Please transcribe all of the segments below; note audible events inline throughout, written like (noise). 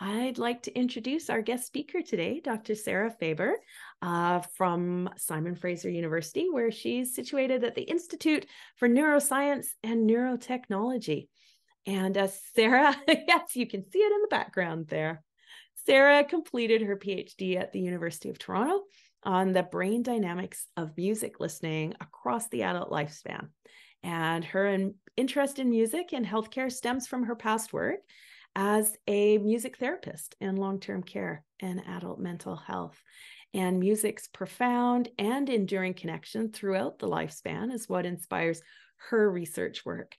I'd like to introduce our guest speaker today, Dr. Sarah Faber uh, from Simon Fraser University, where she's situated at the Institute for Neuroscience and Neurotechnology. And uh, Sarah, (laughs) yes, you can see it in the background there. Sarah completed her PhD at the University of Toronto on the brain dynamics of music listening across the adult lifespan. And her interest in music and healthcare stems from her past work as a music therapist in long term care and adult mental health. And music's profound and enduring connection throughout the lifespan is what inspires her research work.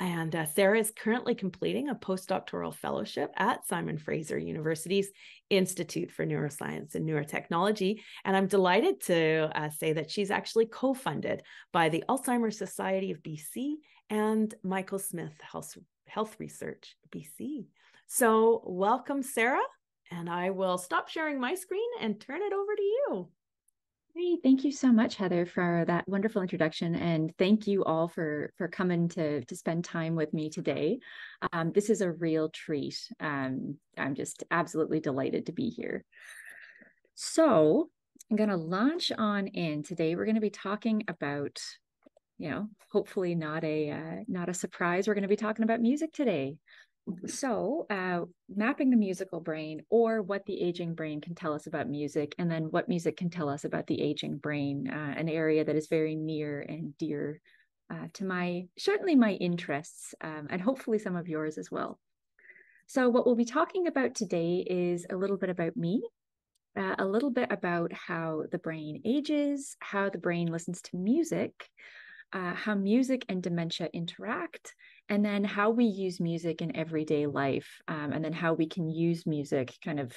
And uh, Sarah is currently completing a postdoctoral fellowship at Simon Fraser University's Institute for Neuroscience and Neurotechnology. And I'm delighted to uh, say that she's actually co funded by the Alzheimer's Society of BC and Michael Smith Health, Health Research BC. So, welcome, Sarah. And I will stop sharing my screen and turn it over to you. Great. Thank you so much, Heather, for that wonderful introduction. And thank you all for, for coming to, to spend time with me today. Um, this is a real treat. Um, I'm just absolutely delighted to be here. So I'm going to launch on in. Today, we're going to be talking about, you know, hopefully not a uh, not a surprise. We're going to be talking about music today. So, uh, mapping the musical brain or what the aging brain can tell us about music, and then what music can tell us about the aging brain, uh, an area that is very near and dear uh, to my, certainly my interests, um, and hopefully some of yours as well. So, what we'll be talking about today is a little bit about me, uh, a little bit about how the brain ages, how the brain listens to music, uh, how music and dementia interact, and then how we use music in everyday life um, and then how we can use music kind of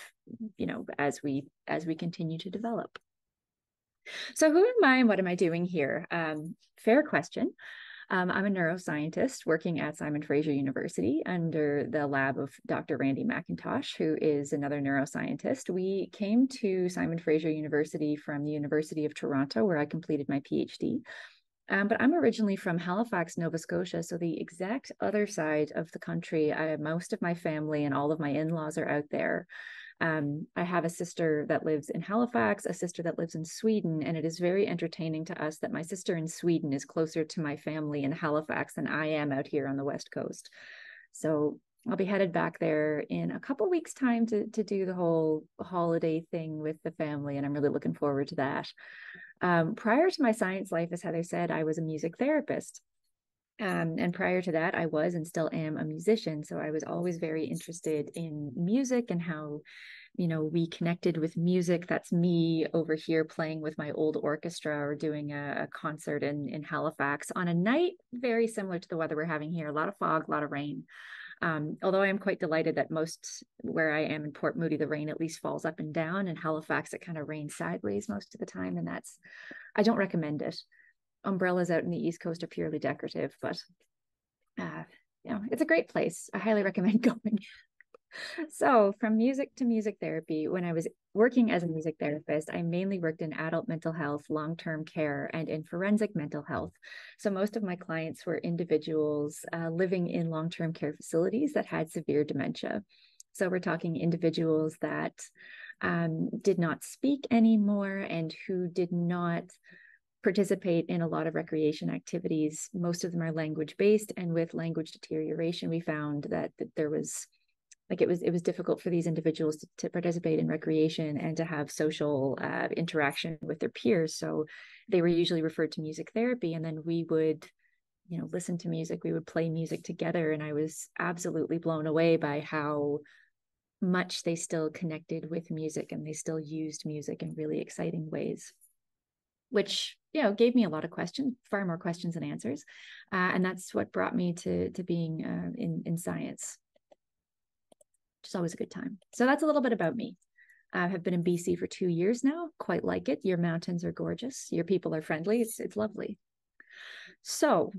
you know as we as we continue to develop. So who am i and what am i doing here? Um, fair question. Um, i'm a neuroscientist working at simon fraser university under the lab of dr randy mcintosh who is another neuroscientist. We came to simon fraser university from the university of toronto where i completed my phd um, but I'm originally from Halifax, Nova Scotia. So the exact other side of the country. I, most of my family and all of my in laws are out there. Um, I have a sister that lives in Halifax, a sister that lives in Sweden, and it is very entertaining to us that my sister in Sweden is closer to my family in Halifax than I am out here on the West Coast. So I'll be headed back there in a couple weeks' time to to do the whole holiday thing with the family, and I'm really looking forward to that. Um, prior to my science life, as Heather said, I was a music therapist. Um, and prior to that, I was and still am a musician. So I was always very interested in music and how, you know, we connected with music. That's me over here playing with my old orchestra or doing a, a concert in, in Halifax on a night very similar to the weather we're having here a lot of fog, a lot of rain. Um, although I am quite delighted that most where I am in Port Moody, the rain at least falls up and down. In Halifax, it kind of rains sideways most of the time, and that's I don't recommend it. Umbrellas out in the East Coast are purely decorative, but uh, you know it's a great place. I highly (laughs) recommend going so, from music to music therapy, when I was working as a music therapist, I mainly worked in adult mental health, long term care, and in forensic mental health. So, most of my clients were individuals uh, living in long term care facilities that had severe dementia. So, we're talking individuals that um, did not speak anymore and who did not participate in a lot of recreation activities. Most of them are language based, and with language deterioration, we found that, that there was like it was it was difficult for these individuals to, to participate in recreation and to have social uh, interaction with their peers. So they were usually referred to music therapy and then we would you know listen to music we would play music together and i was absolutely blown away by how much they still connected with music and they still used music in really exciting ways. Which you know gave me a lot of questions far more questions than answers. Uh, and that's what brought me to to being uh, in in science which is always a good time. So that's a little bit about me. I have been in BC for two years now. Quite like it. Your mountains are gorgeous. Your people are friendly. It's it's lovely. So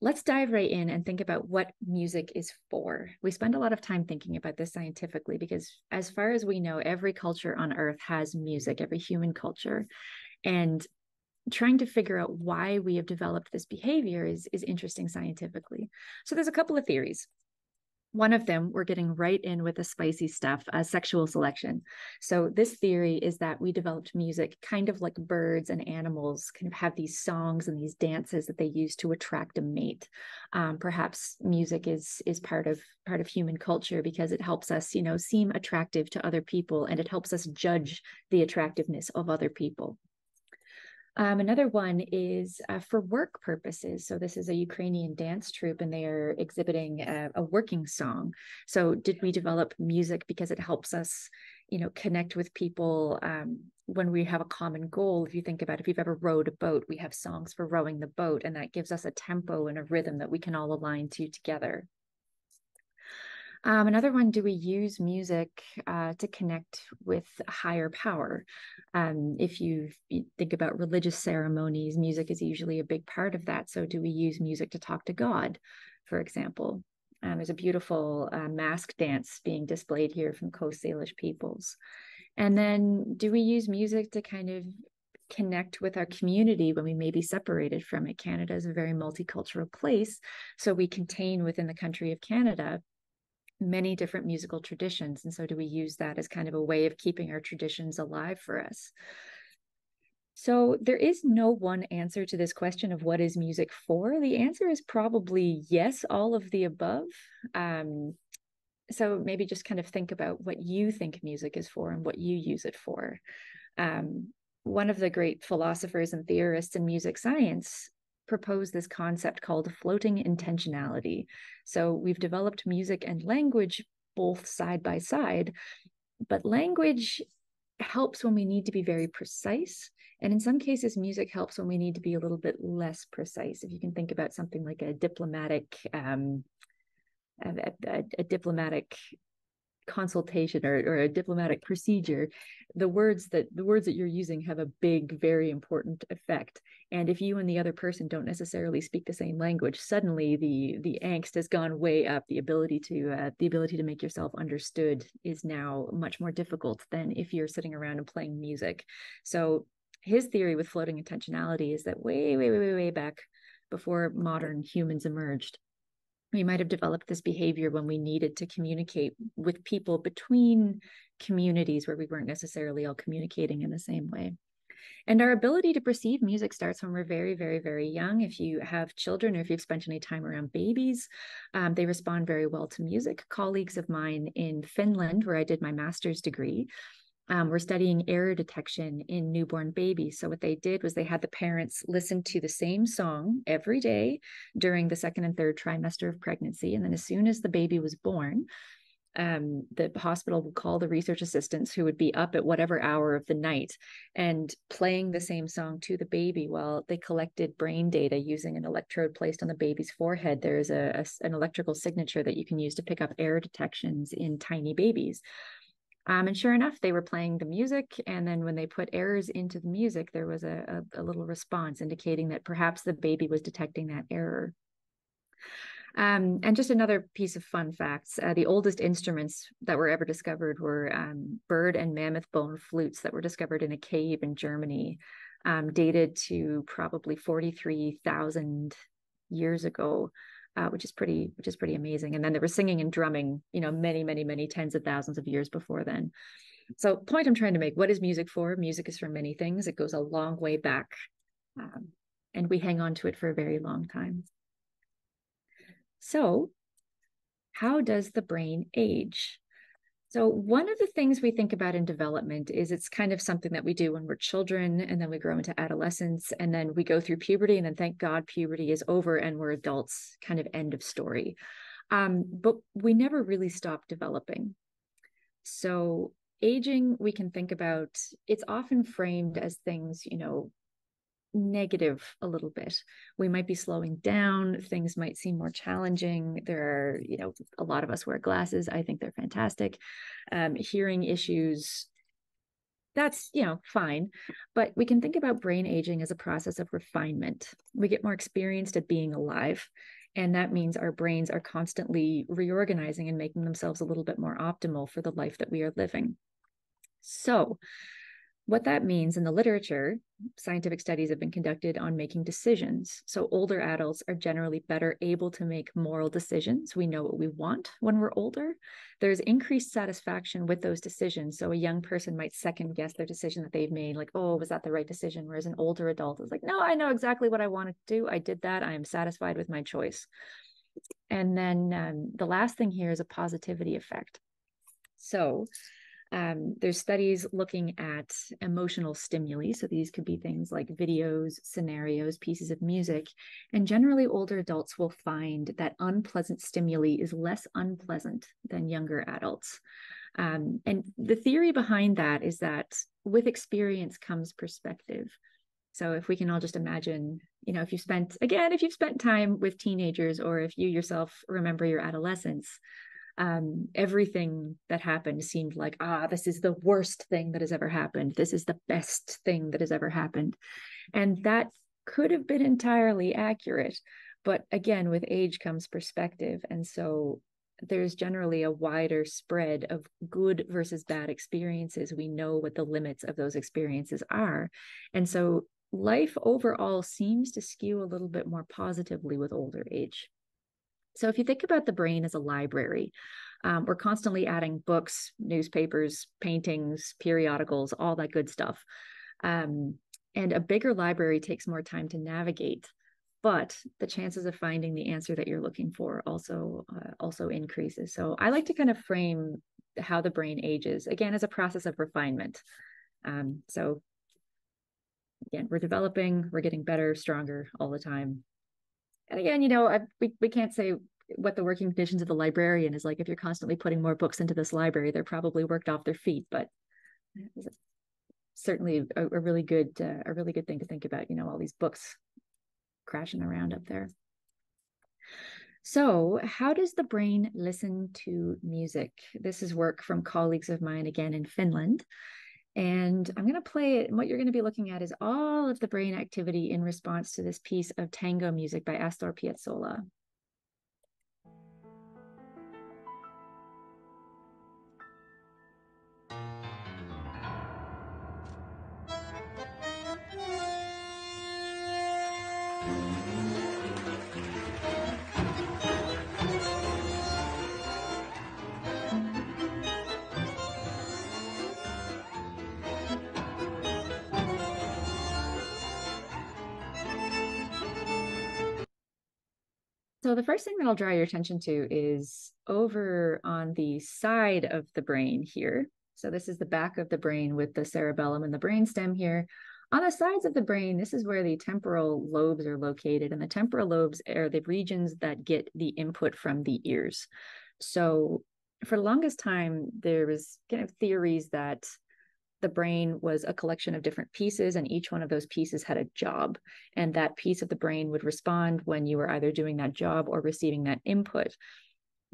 let's dive right in and think about what music is for. We spend a lot of time thinking about this scientifically because, as far as we know, every culture on earth has music, every human culture. And trying to figure out why we have developed this behavior is, is interesting scientifically. So, there's a couple of theories one of them, we're getting right in with the spicy stuff, uh, sexual selection. So, this theory is that we developed music kind of like birds and animals kind of have these songs and these dances that they use to attract a mate. Um, perhaps music is is part of part of human culture because it helps us, you know, seem attractive to other people and it helps us judge the attractiveness of other people. Um, another one is uh, for work purposes. So this is a Ukrainian dance troupe, and they are exhibiting a, a, working song. So did we develop music because it helps us, you know, connect with people um, when we have a common goal? If you think about if you've ever rowed a boat, we have songs for rowing the boat, and that gives us a tempo and a rhythm that we can all align to together. Um, another one, do we use music uh, to connect with higher power? Um, if you, think about religious ceremonies, music is usually a big part of that. So, do we use music to talk to God, for example? Um, there's a beautiful uh, mask dance being displayed here from Coast Salish peoples. And then, do we use music to kind of connect with our community when we may be separated from it? Canada is a very multicultural place. So, we contain within the country of Canada many different musical traditions. And so, do we use that as kind of a way of keeping our traditions alive for us? So, there is no one answer to this question of what is music for. The answer is probably yes, all of the above. Um, so, maybe just kind of think about what you think music is for and what you use it for. Um, one of the great philosophers and theorists in music science propose this concept called floating intentionality. So we've developed music and language both side by side, but language helps when we need to be very precise. And in some cases, music helps when we need to be a little bit less precise. If you can think about something like a diplomatic, um, a, a, a diplomatic consultation or, or a diplomatic procedure the words that the words that you're using have a big very important effect. And if you and the other person don't necessarily speak the same language suddenly the the angst has gone way up. The ability to uh, the ability to make yourself understood is now much more difficult than if you're sitting around and playing music. So his theory with floating intentionality is that way way way way, way back before modern humans emerged we might have developed this behavior when we needed to communicate with people between communities where we weren't necessarily all communicating in the same way. And our ability to perceive music starts when we're very, very, very young. If you have children or if you've spent any time around babies, um, they respond very well to music. Colleagues of mine in Finland, where I did my master's degree, um, were studying error detection in newborn babies. So, what they did was they had the parents listen to the same song every day during the second and third trimester of pregnancy. And then, as soon as the baby was born, um, the hospital would call the research assistants who would be up at whatever hour of the night and playing the same song to the baby while they collected brain data using an electrode placed on the baby's forehead. There's a, a an electrical signature that you can use to pick up error detections in tiny babies. Um, and sure enough, they were playing the music. And then when they put errors into the music, there was a, a, a little response indicating that perhaps the baby was detecting that error. Um, and just another piece of fun facts uh, the oldest instruments that were ever discovered were um, bird and mammoth bone flutes that were discovered in a cave in Germany, um, dated to probably 43,000 years ago uh, which is pretty which is pretty amazing. And then they were singing and drumming, you know, many many many tens of thousands of years before then. So, point I'm trying to make: what is music for? Music is for many things. It goes a long way back, um, and we hang on to it for a very long time. So, how does the brain age? So, one of the things we think about in development is it's kind of something that we do when we're children, and then we grow into adolescence, and then we go through puberty, and then thank God puberty is over and we're adults, kind of end of story. Um, but we never really stop developing. So, aging, we can think about it's often framed as things, you know, negative a little bit. We might be slowing down. Things might seem more challenging. There are, you know, a lot of us wear glasses. I think they're fantastic. Um, hearing issues, that's, you know, fine. But we can think about brain aging as a process of refinement. We get more experienced at being alive. And that means our brains are constantly reorganizing and making themselves a little bit more optimal for the life that we are living. So, what that means in the literature, scientific studies have been conducted on making decisions. So, older adults are generally better able to make moral decisions. We know what we want when we're older. There's increased satisfaction with those decisions. So, a young person might second guess their decision that they've made, like, oh, was that the right decision? Whereas an older adult is like, no, I know exactly what I want to do. I did that. I am satisfied with my choice. And then um, the last thing here is a positivity effect. So, um, there's studies looking at emotional stimuli. So these could be things like videos, scenarios, pieces of music. And generally, older adults will find that unpleasant stimuli is less unpleasant than younger adults. Um, and the theory behind that is that with experience comes perspective. So if we can all just imagine, you know, if you spent, again, if you've spent time with teenagers or if you yourself remember your adolescence, um, everything that happened seemed like, ah, this is the worst thing that has ever happened. This is the best thing that has ever happened. And that could have been entirely accurate. But again, with age comes perspective. And so there's generally a wider spread of good versus bad experiences. We know what the limits of those experiences are. And so life overall seems to skew a little bit more positively with older age. So if you think about the brain as a library, um, we're constantly adding books, newspapers, paintings, periodicals, all that good stuff. Um, and a bigger library takes more time to navigate, but the chances of finding the answer that you're looking for also uh, also increases. So I like to kind of frame how the brain ages again as a process of refinement. Um, so again, we're developing, we're getting better, stronger all the time and again, you know, I, we, we can't say what the working conditions of the librarian is like. If you're constantly putting more books into this library, they're probably worked off their feet, but certainly a, a really good, uh, a really good thing to think about, you know, all these books crashing around up there. So, how does the brain listen to music? This is work from colleagues of mine again in Finland. And I'm going to play it. And what you're going to be looking at is all of the brain activity in response to this piece of tango music by Astor Piazzolla. So the first thing that I'll draw your attention to is over on the side of the brain here. So this is the back of the brain with the cerebellum and the brainstem here. On the sides of the brain, this is where the temporal lobes are located, and the temporal lobes are the regions that get the input from the ears. So for the longest time, there was kind of theories that the brain was a collection of different pieces, and each one of those pieces had a job. And that piece of the brain would respond when you were either doing that job or receiving that input.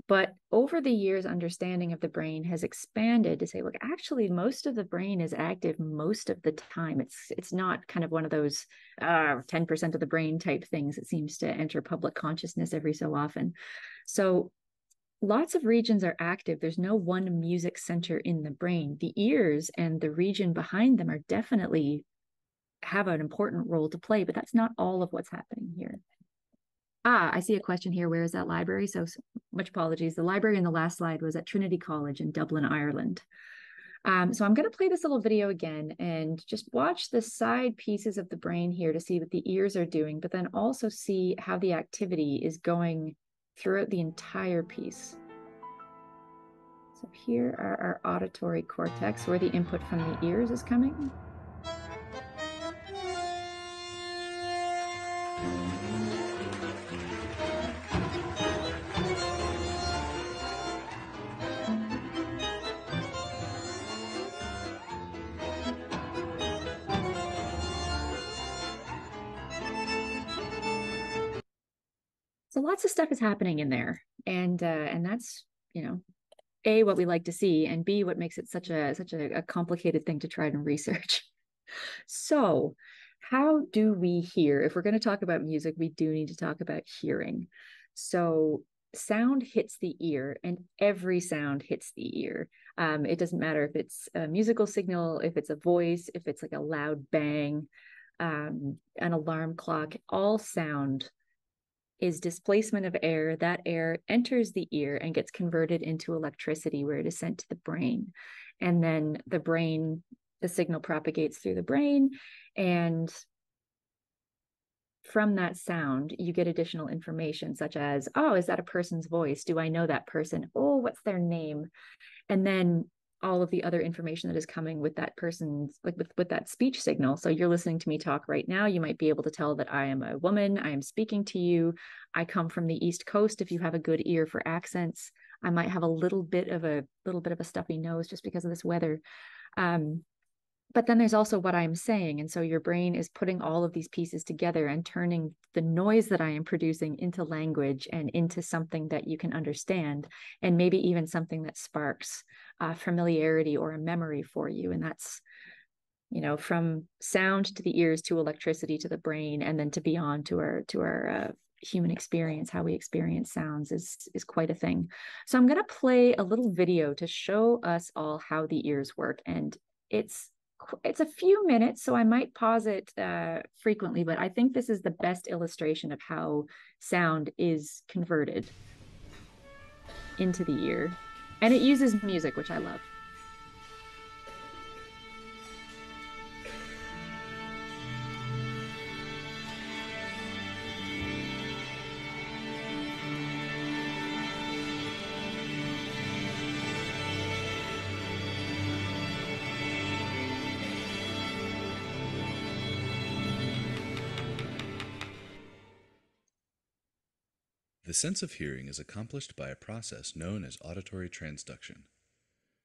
But over the years, understanding of the brain has expanded to say, look, actually, most of the brain is active most of the time. It's it's not kind of one of those uh, 10% of the brain type things. that seems to enter public consciousness every so often. So lots of regions are active. There's no one music center in the brain. The ears and the region behind them are definitely have an important role to play, but that's not all of what's happening here. Ah, I see a question here. Where is that library? So, much apologies. The library in the last slide was at Trinity College in Dublin, Ireland. Um, so I'm going to play this little video again and just watch the side pieces of the brain here to see what the ears are doing, but then also see how the activity is going throughout the entire piece. So here are our auditory cortex where the input from the ears is coming. So lots of stuff is happening in there. And uh, and that's you know a what we like to see and b what makes it such a such a, a complicated thing to try and research. (laughs) So how do we hear? If we're going to talk about music we do need to talk about hearing. So sound hits the ear and every sound hits the ear. Um, it doesn't matter if it's a musical signal if it's a voice if it's like a loud bang um, an alarm clock all sound is displacement of air that air enters the ear and gets converted into electricity where it is sent to the brain and then the brain the signal propagates through the brain and from that sound, you get additional information, such as, oh, is that a person's voice? Do I know that person? Oh, what's their name? And then all of the other information that is coming with that person's like with, with that speech signal. So you're listening to me talk right now. You might be able to tell that i am a woman. I am speaking to you. I come from the east coast. If you have a good ear for accents i might have a little bit of a little bit of a stuffy nose just because of this weather. Um, but then there's also what I'm saying. And so your brain is putting all of these pieces together and turning the noise that I am producing into language and into something that you can understand, and maybe even something that sparks uh, familiarity or a memory for you. And that's, you know, from sound to the ears to electricity to the brain, and then to beyond to our to our uh, human experience how we experience sounds is is quite a thing so i'm going to play a little video to show us all how the ears work and it's it's a few minutes, so I might pause it uh, frequently, but I think this is the best illustration of how sound is converted into the ear. And it uses music, which I love. Sense of hearing is accomplished by a process known as auditory transduction.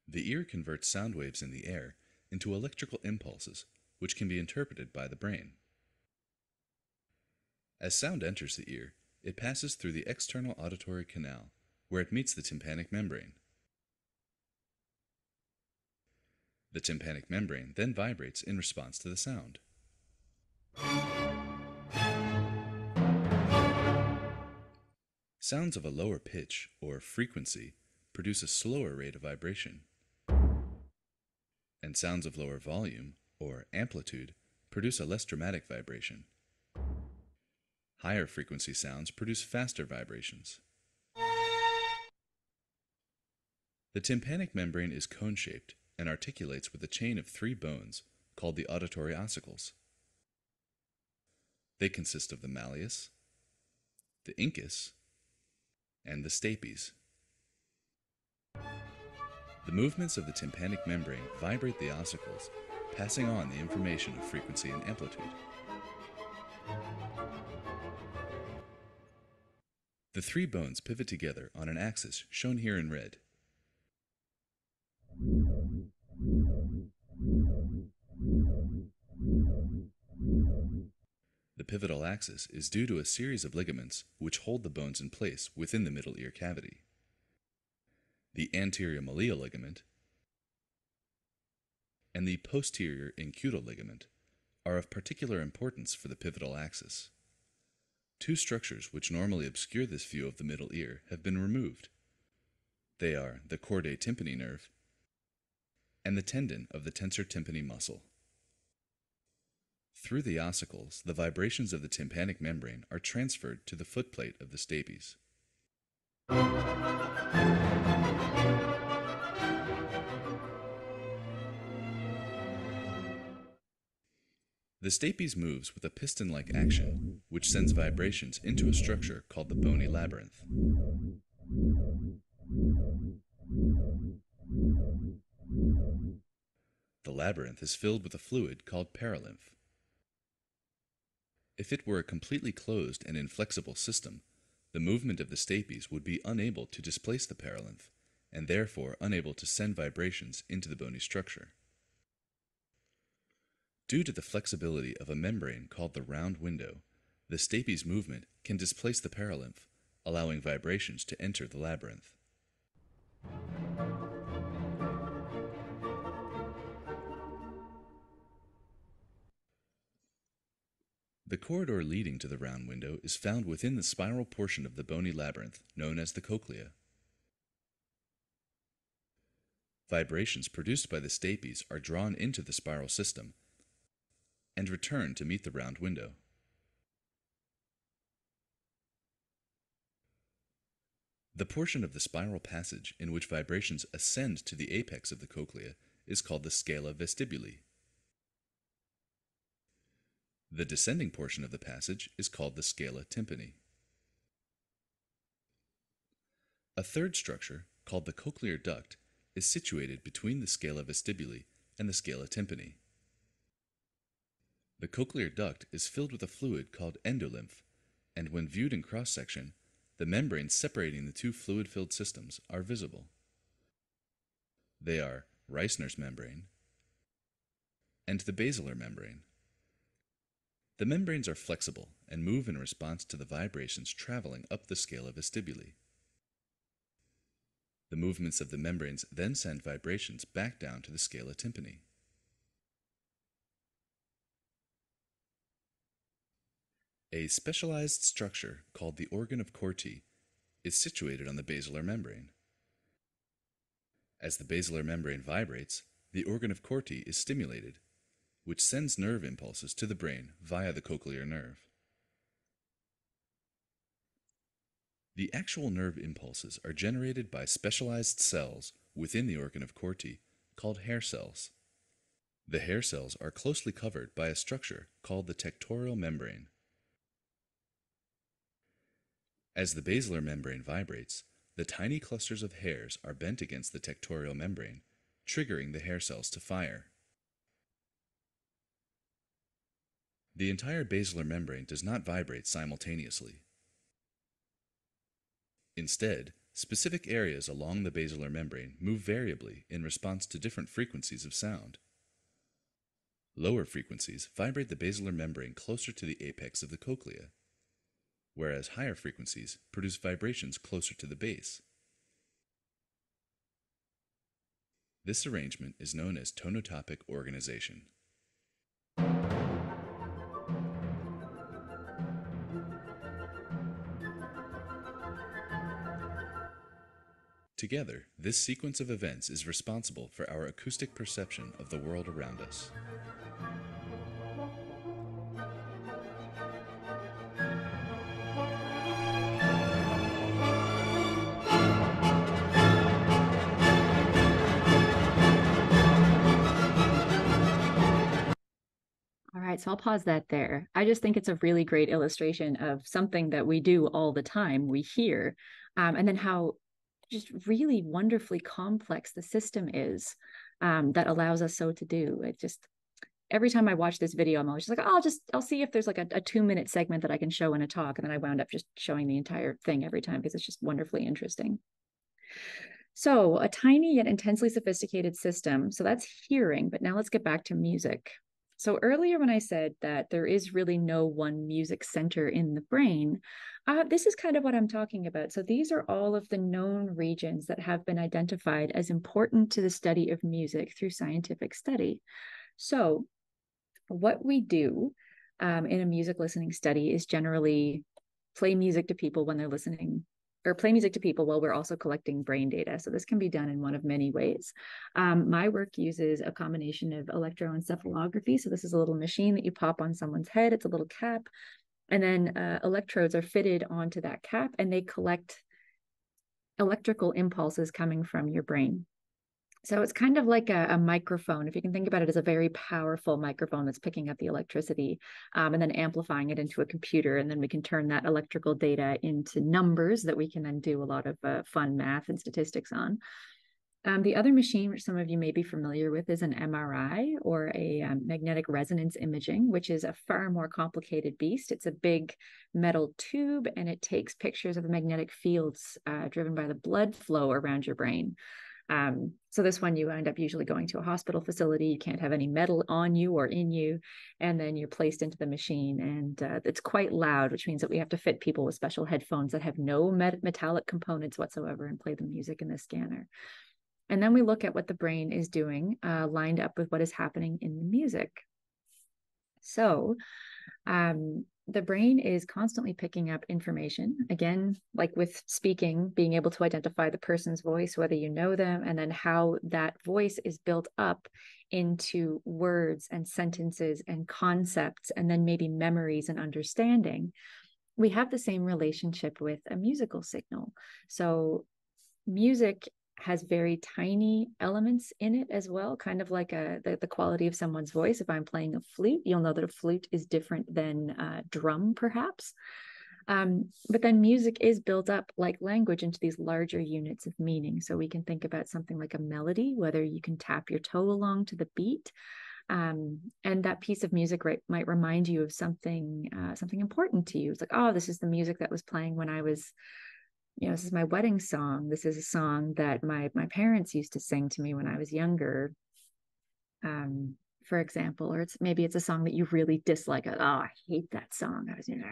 The ear converts sound waves in the air into electrical impulses, which can be interpreted by the brain. As sound enters the ear, it passes through the external auditory canal, where it meets the tympanic membrane. The tympanic membrane then vibrates in response to the sound. Sounds of a lower pitch or frequency produce a slower rate of vibration, and sounds of lower volume or amplitude produce a less dramatic vibration. Higher frequency sounds produce faster vibrations. The tympanic membrane is cone shaped and articulates with a chain of three bones called the auditory ossicles. They consist of the malleus, the incus, and the stapes. The movements of the tympanic membrane vibrate the ossicles, passing on the information of frequency and amplitude. The three bones pivot together on an axis shown here in red. Pivotal axis is due to a series of ligaments which hold the bones in place within the middle ear cavity. The anterior malleal ligament and the posterior incudal ligament are of particular importance for the pivotal axis. Two structures which normally obscure this view of the middle ear have been removed. They are the chordae tympani nerve and the tendon of the tensor tympani muscle. Through the ossicles, the vibrations of the tympanic membrane are transferred to the footplate of the stapes. The stapes moves with a piston-like action, which sends vibrations into a structure called the bony labyrinth. The labyrinth is filled with a fluid called perilymph. If it were a completely closed and inflexible system, the movement of the stapes would be unable to displace the perilymph, and therefore unable to send vibrations into the bony structure. Due to the flexibility of a membrane called the round window, the stapes movement can displace the perilymph, allowing vibrations to enter the labyrinth. The corridor leading to the round window is found within the spiral portion of the bony labyrinth known as the cochlea. Vibrations produced by the stapes are drawn into the spiral system and return to meet the round window. The portion of the spiral passage in which vibrations ascend to the apex of the cochlea is called the scala vestibuli. The descending portion of the passage is called the scala tympani. A third structure, called the cochlear duct, is situated between the scala vestibuli and the scala tympani. The cochlear duct is filled with a fluid called endolymph, and when viewed in cross section, the membranes separating the two fluid filled systems are visible. They are Reissner's membrane and the basilar membrane. The membranes are flexible and move in response to the vibrations traveling up the scala vestibuli. The movements of the membranes then send vibrations back down to the scala tympani. A specialized structure called the organ of Corti is situated on the basilar membrane. As the basilar membrane vibrates, the organ of Corti is stimulated, which sends nerve impulses to the brain via the cochlear nerve. The actual nerve impulses are generated by specialized cells within the organ of Corti called hair cells. The hair cells are closely covered by a structure called the tectorial membrane. As the basilar membrane vibrates, the tiny clusters of hairs are bent against the tectorial membrane, triggering the hair cells to fire. The entire basilar membrane does not vibrate simultaneously. Instead, specific areas along the basilar membrane move variably in response to different frequencies of sound. Lower frequencies vibrate the basilar membrane closer to the apex of the cochlea, whereas higher frequencies produce vibrations closer to the base. This arrangement is known as tonotopic organization. Together, this sequence of events is responsible for our acoustic perception of the world around us. All right, so I'll pause that there. I just think it's a really great illustration of something that we do all the time, we hear, um, and then how just really wonderfully complex the system is um, that allows us so to do. It just every time I watch this video, I'm always just like, oh, I'll just I'll see if there's like a, a two minute segment that I can show in a talk, and then I wound up just showing the entire thing every time because it's just wonderfully interesting. So a tiny yet intensely sophisticated system. So that's hearing, but now let's get back to music. So earlier when I said that there is really no one music center in the brain, uh, this is kind of what I'm talking about. So these are all of the known regions that have been identified as important to the study of music through scientific study. So what we do um, in a music listening study is generally play music to people when they're listening or play music to people while we're also collecting brain data. So this can be done in one of many ways. Um, my work uses a combination of electroencephalography. So this is a little machine that you pop on someone's head. It's a little cap. And then uh, electrodes are fitted onto that cap and they collect electrical impulses coming from your brain. So it's kind of like a, a, microphone. If you can think about it as a very powerful microphone that's picking up the electricity um, and then amplifying it into a computer. And then we can turn that electrical data into numbers that we can then do a lot of uh, fun math and statistics on. Um, the other machine, which some of you may be familiar with, is an MRI or a um, magnetic resonance imaging, which is a far more complicated beast. It's a big metal tube and it takes pictures of the magnetic fields uh, driven by the blood flow around your brain. Um, so this one you end up usually going to a hospital facility. You can't have any metal on you or in you, and then you're placed into the machine, and uh, it's quite loud, which means that we have to fit people with special headphones that have no met- metallic components whatsoever and play the music in the scanner. And then we look at what the brain is doing, uh, lined up with what is happening in the music. So Um, the brain is constantly picking up information again like with speaking being able to identify the person's voice whether you know them and then how that voice is built up into words and sentences and concepts and then maybe memories and understanding. We have the same relationship with a musical signal. So music has very tiny elements in it as well kind of like a the, the quality of someone's voice. If i'm playing a flute you'll know that a flute is different than a drum perhaps. Um, but then music is built up like language into these larger units of meaning. So we can think about something like a melody whether you can tap your toe along to the beat um, and that piece of music right, might remind you of something uh, something important to you. It's like oh this is the music that was playing when i was you know this is my wedding song. This is a song that my my parents used to sing to me when i was younger. Um for example or it's maybe it's a song that you really dislike. Oh i hate that song. I was you know,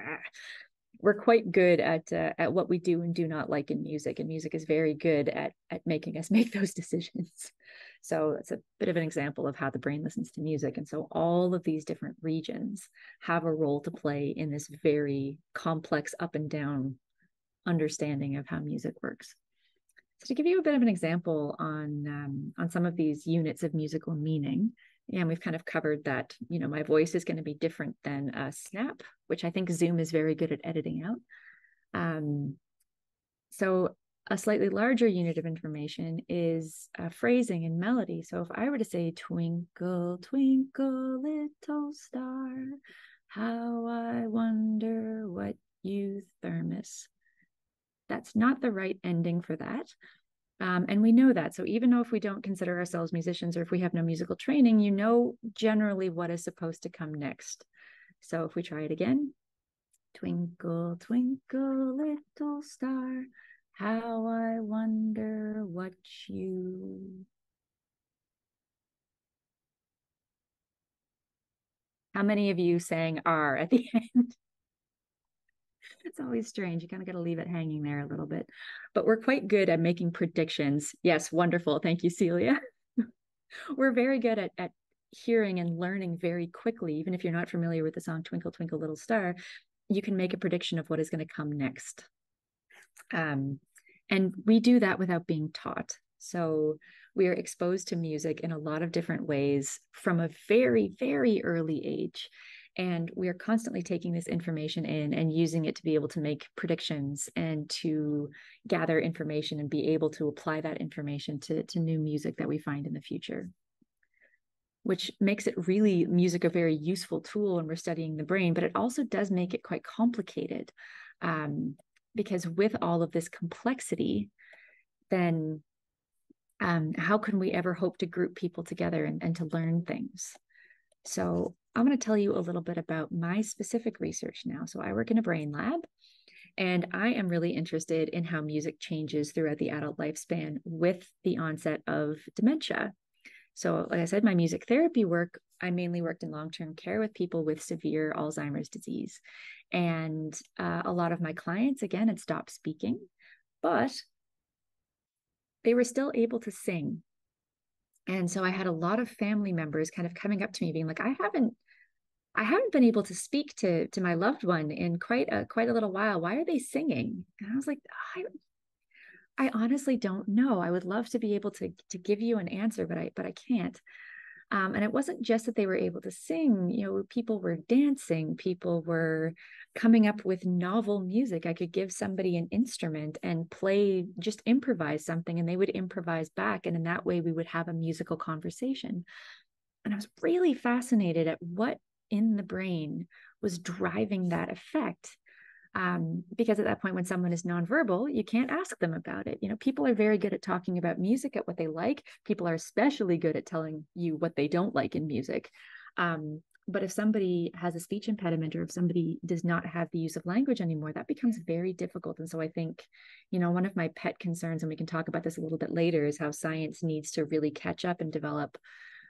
we're quite good at uh, at what we do and do not like in music and music is very good at at making us (laughs) make those decisions. So it's a bit of an example of how the brain listens to music and so all of these different regions have a role to play in this very complex up and down understanding of how music works. So to give you a bit of an example on um, on some of these units of musical meaning, and we've kind of covered that you know my voice is going to be different than a snap, which I think Zoom is very good at editing out. Um, so a slightly larger unit of information is uh, phrasing and melody. So if I were to say "Twinkle, twinkle, little star, how I wonder what you thermos," That's not the right ending for that. Um, and we know that. So even though if we don't consider ourselves musicians or if we have no musical training, you know generally what is supposed to come next. So if we try it again, twinkle, twinkle, little star, how I wonder what you. How many of you sang R at the (laughs) end? It's always strange. You kind of got to leave it hanging there a little bit. But we're quite good at making predictions. Yes, wonderful. Thank you, Celia. (laughs) we're very good at, at hearing and learning very quickly. Even if you're not familiar with the song Twinkle, Twinkle, Little Star, you can make a prediction of what is going to come next. Um, and we do that without being taught. So we are exposed to music in a lot of different ways from a very, very early age. And we are constantly taking this information in and using it to be able to make predictions and to gather information and be able to apply that information to, to new music that we find in the future which makes it really music a very useful tool when we're studying the brain, but it also does make it quite complicated. Um, because with all of this complexity, then um, how can we ever hope to group people together and, and to learn things? So I'm going to tell you a little bit about my specific research now. So I work in a brain lab. And I am really interested in how music changes throughout the adult lifespan with the onset of dementia. So, like I said, my music therapy work, I mainly worked in long term care with people with severe Alzheimer's disease. And uh, a lot of my clients, again, had stopped speaking, but they were still able to sing and so i had a lot of family members kind of coming up to me being like i haven't i haven't been able to speak to to my loved one in quite a quite a little while. Why are they singing? And i was like i i honestly don't know. I would love to be able to to give you an answer but i but i can't um, and it wasn't just that they were able to sing, you know, people were dancing, people were coming up with novel music. I could give somebody an instrument and play, just improvise something, and they would improvise back. And in that way, we would have a musical conversation. And I was really fascinated at what in the brain was driving that effect um, because at that point when someone is nonverbal you can't ask them about it. You know people are very good at talking about music at what they like. People are especially good at telling you what they don't like in music. Um, but if somebody has a speech impediment or if somebody does not have the use of language anymore that becomes very difficult. And so i think you know one of my pet concerns and we can talk about this a little bit later is how science needs to really catch up and develop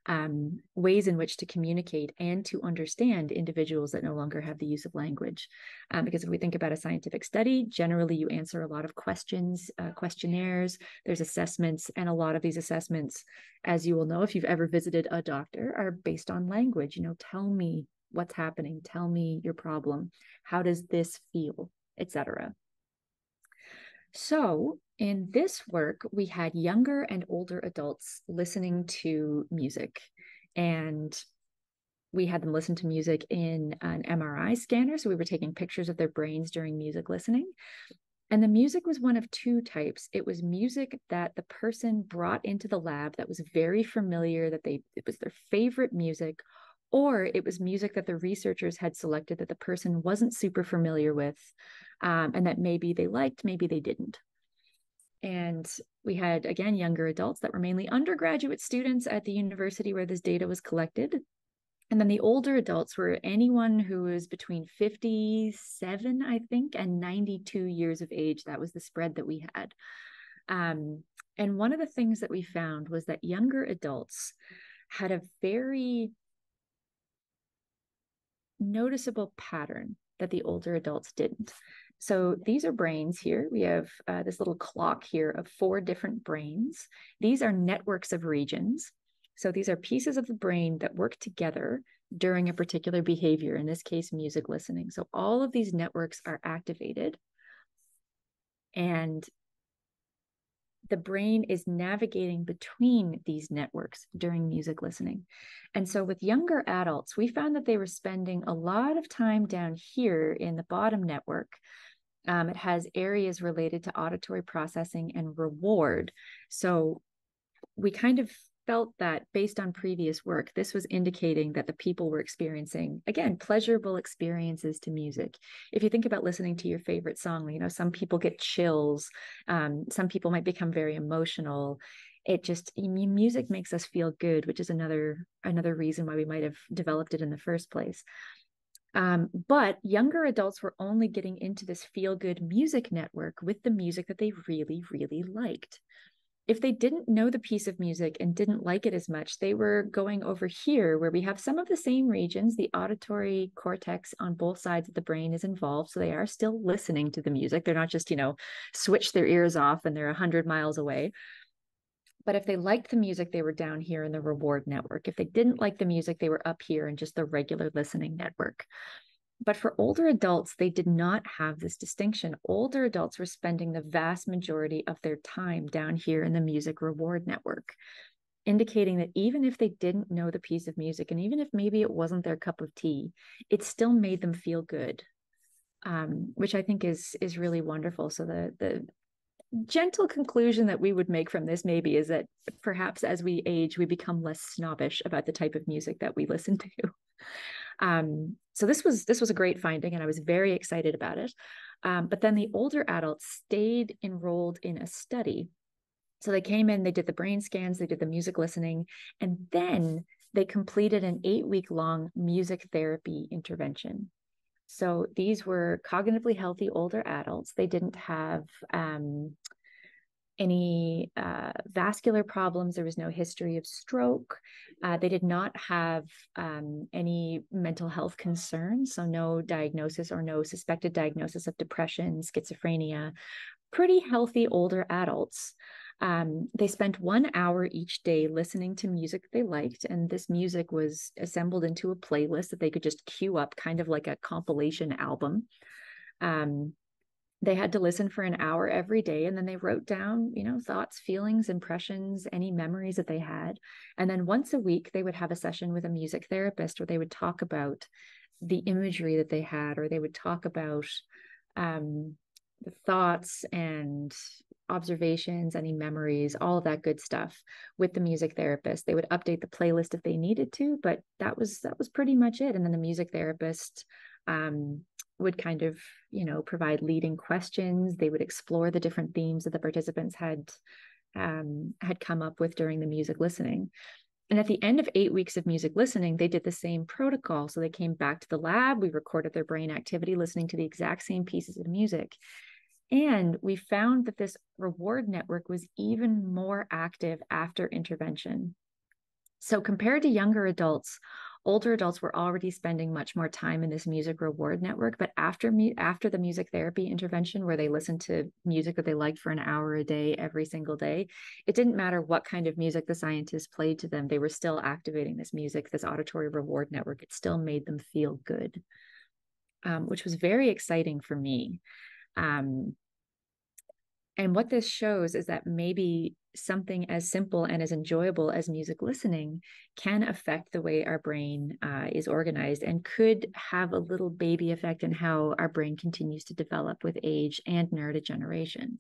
um, ways in which to communicate and to understand individuals that no longer have the use of language. Um, because if we think about a scientific study, generally you answer a lot of questions, uh, questionnaires, there's assessments, and a lot of these assessments, as you will know if you've ever visited a doctor, are based on language. You know, tell me what's happening tell me your problem how does this feel etc so in this work we had younger and older adults listening to music and we had them listen to music in an MRI scanner. So we were taking pictures of their brains during music listening. And the music was one of two types. It was music that the person brought into the lab that was very familiar, that they it was their favorite music, or it was music that the researchers had selected that the person wasn't super familiar with, um, and that maybe they liked, maybe they didn't. And we had, again, younger adults that were mainly undergraduate students at the university where this data was collected. And then the older adults were anyone who was between 57, I think, and 92 years of age. That was the spread that we had. Um, and one of the things that we found was that younger adults had a very noticeable pattern that the older adults didn't. So these are brains here. We have uh, this little clock here of four different brains. These are networks of regions. So these are pieces of the brain that work together during a particular behavior, in this case, music listening. So all of these networks are activated and the brain is navigating between these networks during music listening. And so with younger adults, we found that they were spending a lot of time down here in the bottom network. Um, it has areas related to auditory processing and reward. So we kind of felt that based on previous work, this was indicating that the people were experiencing, again, pleasurable experiences to music. If you think about listening to your favorite song, you know, some people get chills, um, some people might become very emotional. It just music makes us feel good, which is another another reason why we might have developed it in the first place. Um, but younger adults were only getting into this feel good music network with the music that they really, really liked if they didn't know the piece of music and didn't like it as much, they were going over here where we have some of the same regions. The auditory cortex on both sides of the brain is involved. So they are still listening to the music. They're not just, you know, switch their ears off and they're 100 miles away. But if they liked the music, they were down here in the reward network. If they didn't like the music, they were up here in just the regular listening network. But for older adults, they did not have this distinction. Older adults were spending the vast majority of their time down here in the music reward network, indicating that even if they didn't know the piece of music, and even if maybe it wasn't their cup of tea, it still made them feel good, um, which I think is is really wonderful. So the the gentle conclusion that we would make from this maybe is that perhaps as we age, we become less snobbish about the type of music that we listen to. (laughs) Um, so this was this was a great finding, and I was very excited about it. Um, but then the older adults stayed enrolled in a study. So they came in, they did the brain scans, they did the music listening, and then they completed an eight week long music therapy intervention. So these were cognitively healthy older adults. They didn't have um, any uh, vascular problems. There was no history of stroke. Uh, they did not have um, any mental health concerns, so no diagnosis or no suspected diagnosis of depression, schizophrenia. Pretty healthy older adults. Um, they spent one hour each day listening to music they liked, and this music was assembled into a playlist that they could just queue up, kind of like a compilation album. Um, they had to listen for an hour every day and then they wrote down you know thoughts feelings impressions any memories that they had and then once a week they would have a session with a music therapist where they would talk about the imagery that they had or they would talk about um, the thoughts and observations any memories all of that good stuff with the music therapist. They would update the playlist if they needed to but that was that was pretty much it. And then the music therapist um, would kind of you know provide leading questions. They would explore the different themes that the participants had um, had come up with during the music listening. And at the end of eight weeks of music listening they did the same protocol. So they came back to the lab. We recorded their brain activity listening to the exact same pieces of music and we found that this reward network was even more active after intervention. So compared to younger adults older adults were already spending much more time in this music reward network but after me after the music therapy intervention where they listened to music that they liked for an hour a day every single day it didn't matter what kind of music the scientists played to them they were still activating this music this auditory reward network. It still made them feel good um, which was very exciting for me um, and what this shows is that maybe something as simple and as enjoyable as music listening can affect the way our brain uh, is organized and could have a little baby effect in how our brain continues to develop with age and neurodegeneration.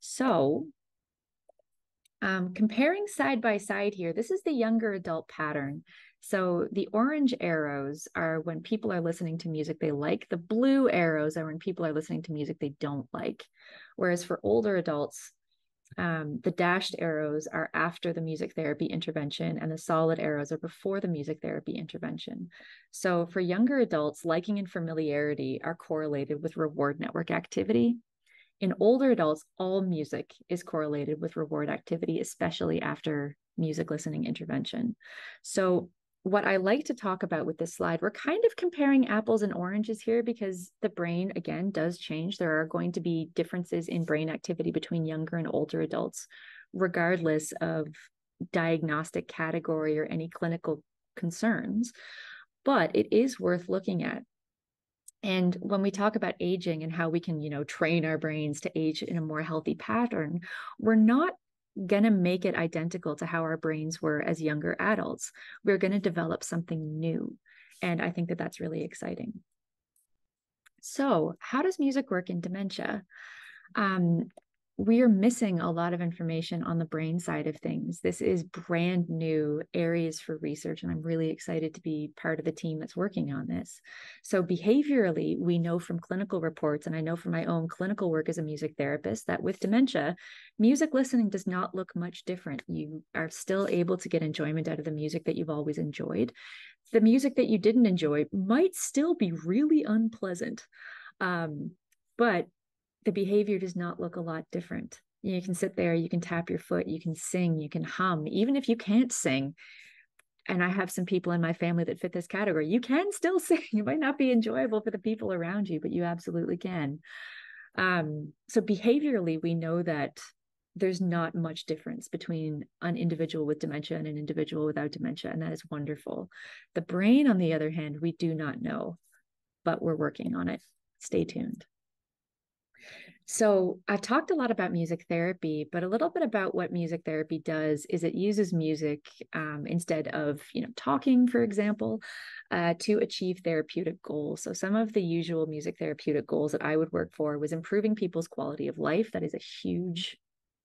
So, um, comparing side by side here, this is the younger adult pattern. So the orange arrows are when people are listening to music they like. The blue arrows are when people are listening to music they don't like. Whereas for older adults, um, the dashed arrows are after the music therapy intervention, and the solid arrows are before the music therapy intervention. So, for younger adults, liking and familiarity are correlated with reward network activity. In older adults, all music is correlated with reward activity, especially after music listening intervention. So, what I like to talk about with this slide, we're kind of comparing apples and oranges here because the brain, again, does change. There are going to be differences in brain activity between younger and older adults, regardless of diagnostic category or any clinical concerns. But it is worth looking at. And when we talk about aging and how we can, you know, train our brains to age in a more healthy pattern, we're not going to make it identical to how our brains were as younger adults. We're going to develop something new. And I think that that's really exciting. So, how does music work in dementia? Um, we are missing a lot of information on the brain side of things. This is brand new areas for research, and I'm really excited to be part of the team that's working on this. So, behaviorally, we know from clinical reports, and I know from my own clinical work as a music therapist, that with dementia, music listening does not look much different. You are still able to get enjoyment out of the music that you've always enjoyed. The music that you didn't enjoy might still be really unpleasant. Um, but the behavior does not look a lot different. You can sit there, you can tap your foot, you can sing, you can hum, even if you can't sing. And I have some people in my family that fit this category. You can still (laughs) sing. It might not be enjoyable for the people around you, but you absolutely can. Um, so behaviorally, we know that there's not much difference between an individual with dementia and an individual without dementia, and that is wonderful. The brain, on the other hand, we do not know, but we're working on it. Stay tuned. So, I've talked a lot about music therapy, but a little bit about what music therapy does is it uses music um, instead of, you know, talking, for example, uh, to achieve therapeutic goals. So, some of the usual music therapeutic goals that I would work for was improving people's quality of life. That is a huge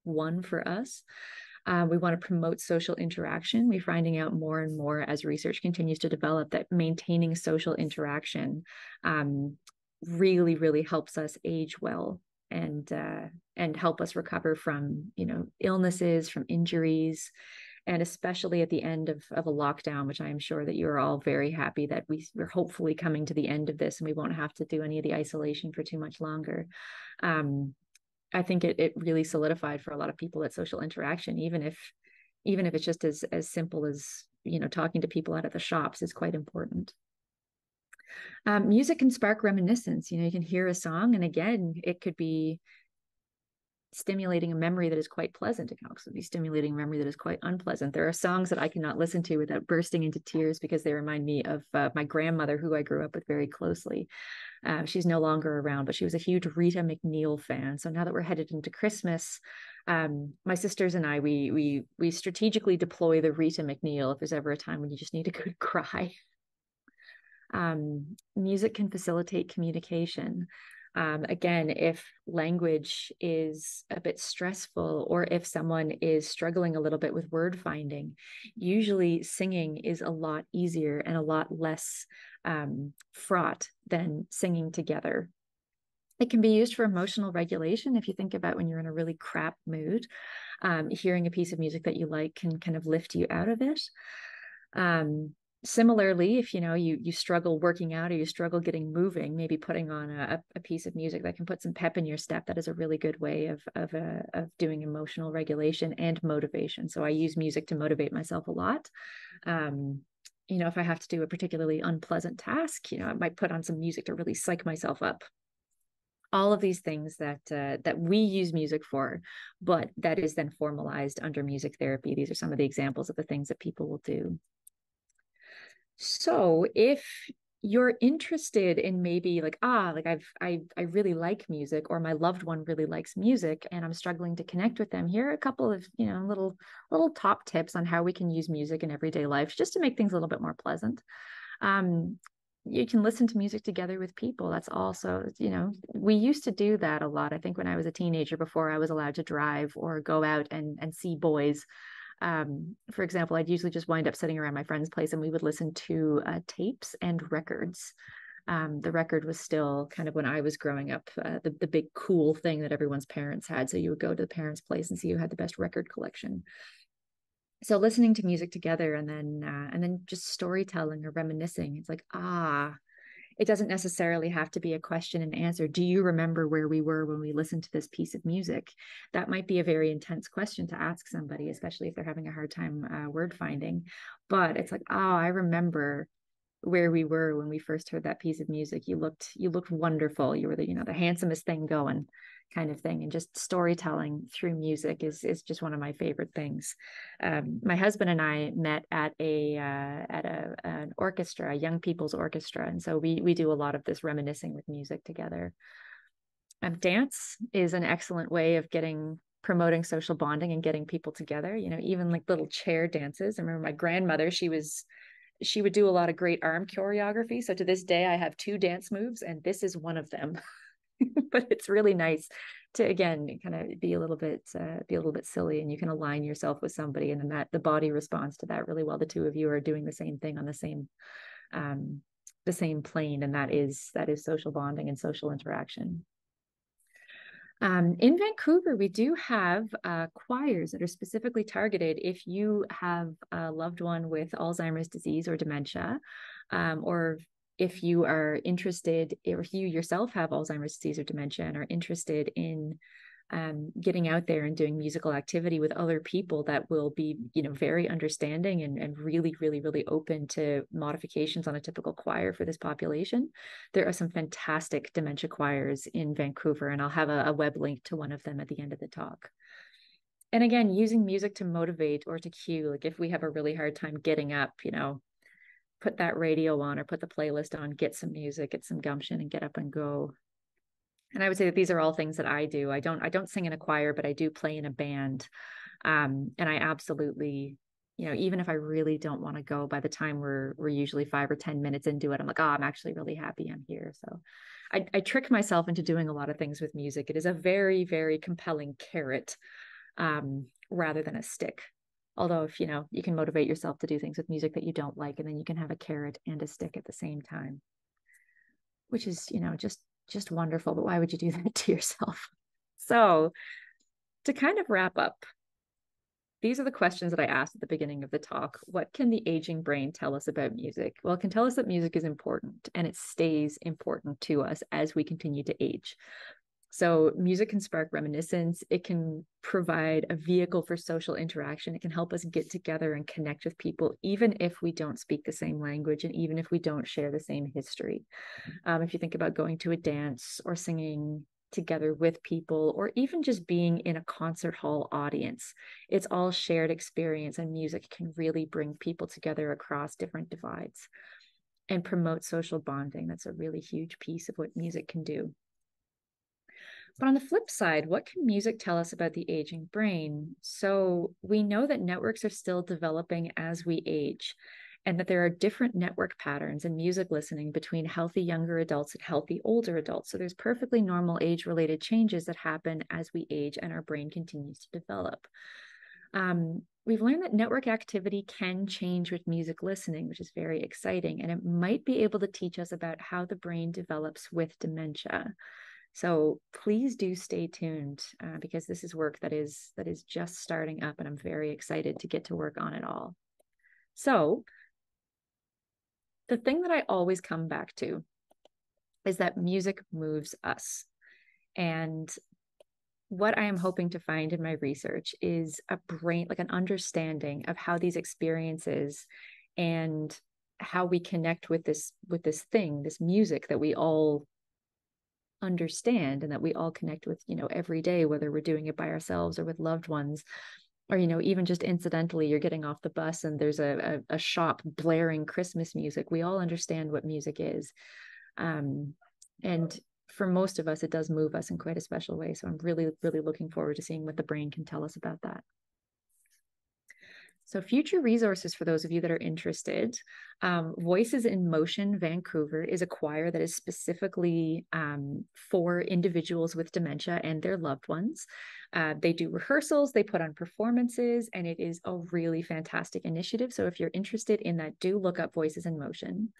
one for us. Uh, we want to promote social interaction. We're finding out more and more as research continues to develop that maintaining social interaction um, really, really helps us age well and uh, and help us recover from you know illnesses from injuries and especially at the end of, of a lockdown which i am sure that you're all very happy that we, we're hopefully coming to the end of this and we won't have to do any of the isolation for too much longer. Um, i think it, it really solidified for a lot of people that social interaction even if even if it's just as as simple as you know talking to people out at the shops is quite important um, music can spark reminiscence. You know, you can hear a song, and again, it could be stimulating a memory that is quite pleasant. It can also be stimulating a memory that is quite unpleasant. There are songs that I cannot listen to without bursting into tears because they remind me of uh, my grandmother, who I grew up with very closely. Uh, she's no longer around, but she was a huge Rita MacNeil fan. So now that we're headed into Christmas, um, my sisters and I, we we we strategically deploy the Rita MacNeil if there's ever a time when you just need a good (laughs) cry. Um, music can facilitate communication. Um, again, if language is a bit stressful or if someone is struggling a little bit with word finding, usually singing is a lot easier and a lot less um, fraught than singing together. It can be used for emotional regulation. If you think about when you're in a really crap mood, um, hearing a piece of music that you like can kind of lift you out of it. Um, similarly if you know you you struggle working out or you struggle getting moving maybe putting on a, a piece of music that can put some pep in your step that is a really good way of of uh, of doing emotional regulation and motivation so i use music to motivate myself a lot um, you know, if I have to do a particularly unpleasant task, you know, I might put on some music to really psych myself up. All of these things that uh, that we use music for, but that is then formalized under music therapy. These are some of the examples of the things that people will do. So, if you're interested in maybe like ah like i've i i really like music or my loved one really likes music and i'm struggling to connect with them here are a couple of you know little little top tips on how we can use music in everyday life just to make things a little bit more pleasant. Um you can listen to music together with people. That's also you know we used to do that a lot. I think when i was a teenager before i was allowed to drive or go out and and see boys um, for example, I'd usually just wind up sitting around my friend's place and we would listen to uh, tapes and records. Um, the record was still kind of when I was growing up, uh, the, the big cool thing that everyone's parents had. So you would go to the parents' place and see who had the best record collection. So listening to music together and then uh, and then just storytelling or reminiscing. It's like ah, it doesn't necessarily have to be a question and answer. Do you remember where we were when we listened to this piece of music? That might be a very intense question to ask somebody, especially if they're having a hard time uh, word finding. But it's like, oh, I remember where we were when we first heard that piece of music. You looked, you looked wonderful. You were the, you know, the handsomest thing going kind of thing and just storytelling through music is is just one of my favorite things. Um, my husband and i met at a uh, at a an orchestra a young people's orchestra and so we we do a lot of this reminiscing with music together. Um, dance is an excellent way of getting promoting social bonding and getting people together you know even like little chair dances. I remember my grandmother she was she would do a lot of great arm choreography so to this day i have two dance moves and this is one of them (laughs) (laughs) but it's really nice to again kind of be a little bit uh, be a little bit silly and you can align yourself with somebody and then that the body responds to that really well. The two of you are doing the same thing on the same um the same plane and that is that is social bonding and social interaction. Um, in Vancouver, we do have uh, choirs that are specifically targeted if you have a loved one with Alzheimer's disease or dementia, um, or if you are interested, or if you yourself have Alzheimer's disease or dementia and are interested in um, getting out there and doing musical activity with other people that will be, you know, very understanding and, and really, really, really open to modifications on a typical choir for this population. There are some fantastic dementia choirs in Vancouver, and I'll have a, a web link to one of them at the end of the talk. And again, using music to motivate or to cue, like if we have a really hard time getting up, you know, put that radio on or put the playlist on, get some music, get some gumption and get up and go. And I would say that these are all things that I do. I don't I don't sing in a choir, but I do play in a band. Um, and I absolutely, you know, even if I really don't want to go, by the time we're we're usually five or ten minutes into it, I'm like, oh, I'm actually really happy I'm here. So I, I trick myself into doing a lot of things with music. It is a very, very compelling carrot um, rather than a stick although if you know you can motivate yourself to do things with music that you don't like and then you can have a carrot and a stick at the same time which is you know just just wonderful but why would you do (laughs) that to yourself so to kind of wrap up these are the questions that I asked at the beginning of the talk. What can the aging brain tell us about music? Well, it can tell us that music is important and it stays important to us as we continue to age. So, music can spark reminiscence. It can provide a vehicle for social interaction. It can help us get together and connect with people, even if we don't speak the same language and even if we don't share the same history. Um, if you think about going to a dance or singing together with people, or even just being in a concert hall audience, it's all shared experience, and music can really bring people together across different divides and promote social bonding. That's a really huge piece of what music can do. But on the flip side, what can music tell us about the aging brain? So we know that networks are still developing as we age, and that there are different network patterns in music listening between healthy younger adults and healthy older adults. So there's perfectly normal age related changes that happen as we age and our brain continues to develop. Um, we've learned that network activity can change with music listening, which is very exciting, and it might be able to teach us about how the brain develops with dementia. So please do stay tuned uh, because this is work that is that is just starting up, and I'm very excited to get to work on it all. So the thing that I always come back to is that music moves us, and what I am hoping to find in my research is a brain, like an understanding of how these experiences and how we connect with this with this thing this music that we all understand and that we all connect with you know every day whether we're doing it by ourselves or with loved ones or you know even just incidentally you're getting off the bus and there's a, a, a shop blaring christmas music. We all understand what music is. Um, and for most of us it does move us in quite a special way. So i'm really really looking forward to seeing what the brain can tell us about that so, future resources for those of you that are interested um, Voices in Motion Vancouver is a choir that is specifically um, for individuals with dementia and their loved ones. Uh, they do rehearsals, they put on performances, and it is a really fantastic initiative. So, if you're interested in that, do look up Voices in Motion.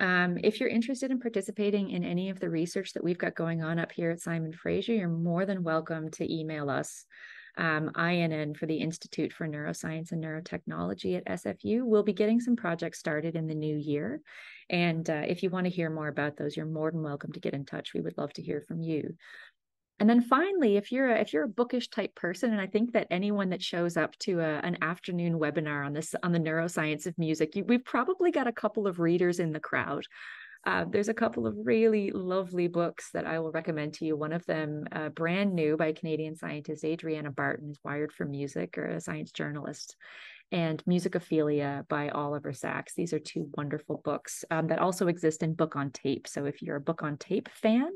Um, if you're interested in participating in any of the research that we've got going on up here at Simon Fraser, you're more than welcome to email us um, INN for the Institute for Neuroscience and Neurotechnology at SFU. We'll be getting some projects started in the new year. And uh, if you want to hear more about those, you're more than welcome to get in touch. We would love to hear from you. And then finally, if you're a, if you're a bookish type person, and I think that anyone that shows up to a, an afternoon webinar on this on the neuroscience of music, you, we've probably got a couple of readers in the crowd. Uh, there's a couple of really lovely books that I will recommend to you. One of them, uh, brand new by Canadian scientist Adriana Barton, is Wired for Music, or a science journalist, and Musicophilia by Oliver Sacks. These are two wonderful books um, that also exist in book on tape. So if you're a book on tape fan,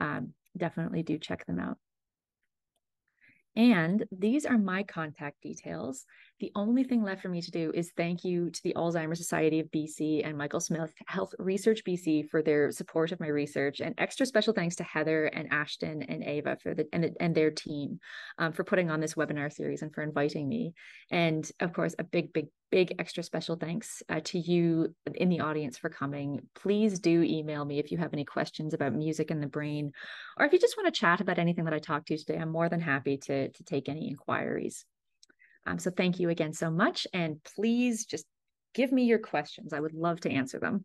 um, definitely do check them out. And these are my contact details. The only thing left for me to do is thank you to the Alzheimer's Society of BC and Michael Smith Health Research BC for their support of my research, and extra special thanks to Heather and Ashton and Ava for the and, and their team um, for putting on this webinar series and for inviting me. And of course, a big, big, big extra special thanks uh, to you in the audience for coming. Please do email me if you have any questions about music and the brain, or if you just want to chat about anything that I talked to today. I'm more than happy to to take any inquiries. Um, so thank you again so much. And please just give me your questions. I would love to answer them.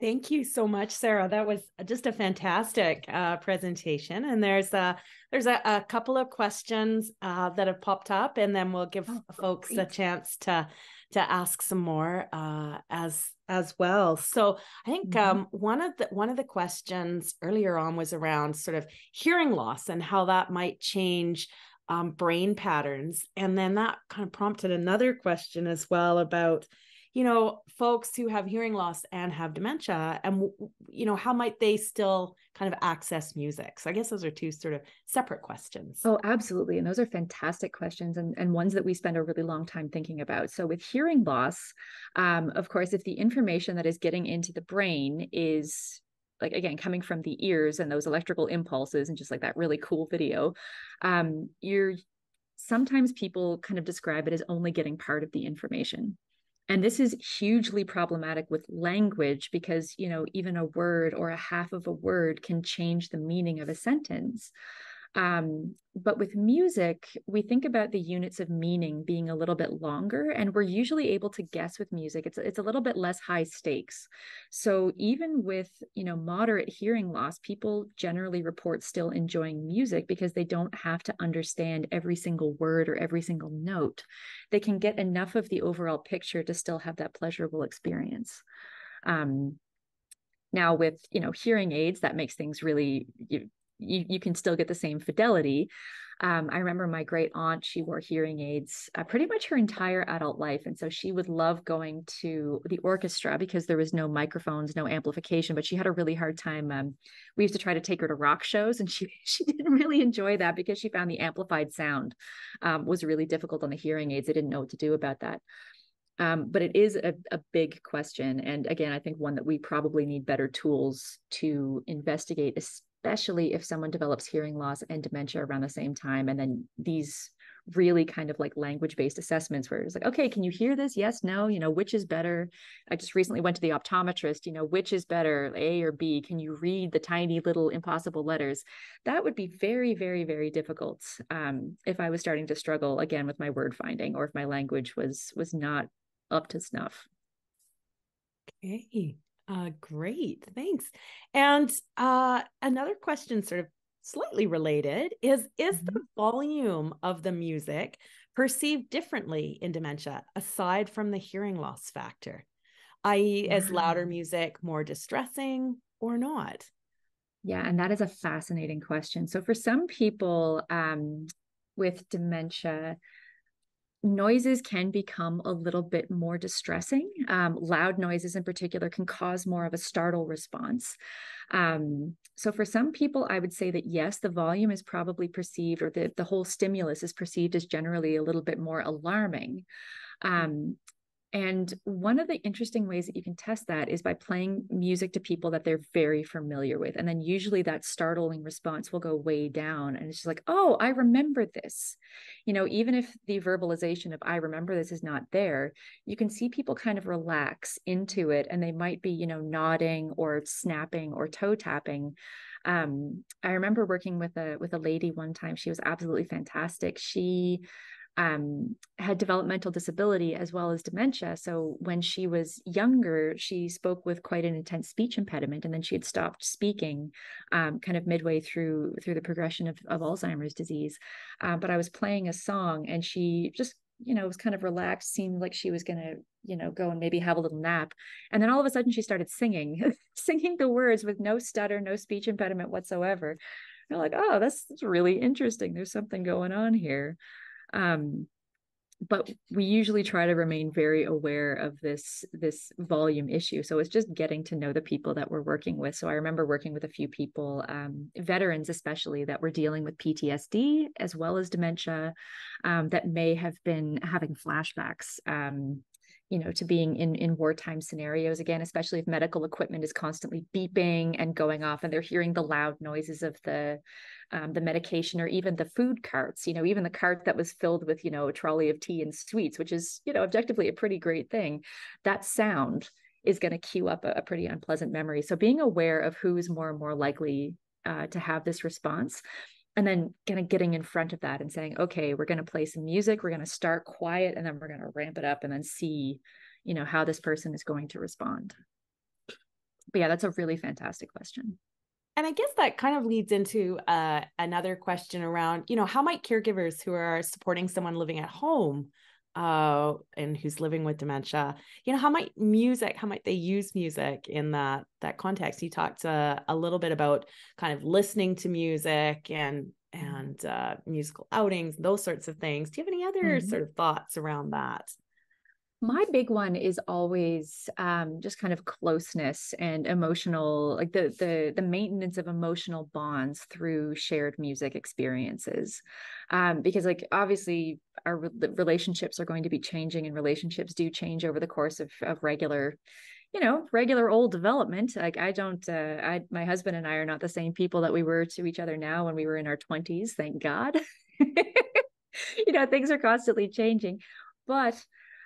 Thank you so much, Sarah. That was just a fantastic uh, presentation. And there's a there's a, a couple of questions uh, that have popped up, and then we'll give oh, folks great. a chance to to ask some more uh, as as well. So I think mm-hmm. um, one of the one of the questions earlier on was around sort of hearing loss and how that might change um, brain patterns. And then that kind of prompted another question as well about, you know, folks who have hearing loss and have dementia, and, you know, how might they still kind of access music? So I guess those are two sort of separate questions. Oh, absolutely. And those are fantastic questions and, and ones that we spend a really long time thinking about. So with hearing loss, um, of course, if the information that is getting into the brain is like again coming from the ears and those electrical impulses and just like that really cool video um you're sometimes people kind of describe it as only getting part of the information and this is hugely problematic with language because you know even a word or a half of a word can change the meaning of a sentence um, but with music, we think about the units of meaning being a little bit longer, and we're usually able to guess with music. It's it's a little bit less high stakes. So even with you know moderate hearing loss, people generally report still enjoying music because they don't have to understand every single word or every single note. They can get enough of the overall picture to still have that pleasurable experience. Um, now with you know hearing aids that makes things really you, you, you can still get the same fidelity. Um, I remember my great aunt, she wore hearing aids uh, pretty much her entire adult life. And so she would love going to the orchestra because there was no microphones, no amplification, but she had a really hard time. Um, we used to try to take her to rock shows and she, (laughs) she didn't really enjoy that because she found the amplified sound um, was really difficult on the hearing aids. They didn't know what to do about that. Um, but it is a, a, big question. And again, I think one that we probably need better tools to investigate, especially if someone develops hearing loss and dementia around the same time. And then these really kind of like language based assessments where it's like, okay, can you hear this? Yes, no, you know, which is better? I just recently went to the optometrist, you know, which is better, A or B? Can you read the tiny little impossible letters? That would be very, very, very difficult um, if I was starting to struggle again with my word finding or if my language was was not up to snuff. Okay. Uh, great, thanks. And uh, another question, sort of slightly related, is is mm-hmm. the volume of the music perceived differently in dementia aside from the hearing loss factor? i.e., wow. is louder music more distressing or not? Yeah, and that is a fascinating question. So, for some people um, with dementia, noises can become a little bit more distressing. Um, loud noises, in particular, can cause more of a startle response. Um, so, for some people, I would say that yes, the volume is probably perceived, or the, the whole stimulus is perceived as generally a little bit more alarming. Um, and one of the interesting ways that you can test that is by playing music to people that they're very familiar with. And then usually that startling response will go way down. And it's just like, oh, I remember this. You know, even if the verbalization of I remember this is not there, you can see people kind of relax into it and they might be, you know, nodding or snapping or toe tapping um, I remember working with a with a lady one time. She was absolutely fantastic. She um, had developmental disability as well as dementia. So when she was younger, she spoke with quite an intense speech impediment, and then she had stopped speaking, um, kind of midway through through the progression of, of Alzheimer's disease. Uh, but I was playing a song, and she just you know was kind of relaxed, seemed like she was gonna you know go and maybe have a little nap, and then all of a sudden she started singing, (laughs) singing the words with no stutter, no speech impediment whatsoever. You're like, oh, that's, that's really interesting. There's something going on here. Um, but we usually try to remain very aware of this this volume issue. So it's just getting to know the people that we're working with. So i remember working with a few people um, veterans especially that were dealing with ptsd as well as dementia um, that may have been having flashbacks um, you know to being in in wartime scenarios again especially if medical equipment is constantly beeping and going off and they're hearing the loud noises of the um, the medication or even the food carts you know even the cart that was filled with you know a trolley of tea and sweets which is you know objectively a pretty great thing that sound is going to cue up a, a, pretty unpleasant memory. So being aware of who is more and more likely uh, to have this response and then kind of getting in front of that and saying okay we're going to play some music we're going to start quiet and then we're going to ramp it up and then see you know how this person is going to respond. But yeah that's a really fantastic question. And I guess that kind of leads into uh, another question around, you know, how might caregivers who are supporting someone living at home uh, and who's living with dementia, you know, how might music, how might they use music in that that context? You talked uh, a little bit about kind of listening to music and and uh, musical outings, those sorts of things. Do you have any other mm-hmm. sort of thoughts around that? My big one is always um, just kind of closeness and emotional like the the the maintenance of emotional bonds through shared music experiences. Um, because like obviously our re- relationships are going to be changing and relationships do change over the course of, of regular you know regular old development. Like i don't uh, i my husband and i are not the same people that we were to each other now when we were in our 20s thank god. (laughs) You know things are constantly changing. But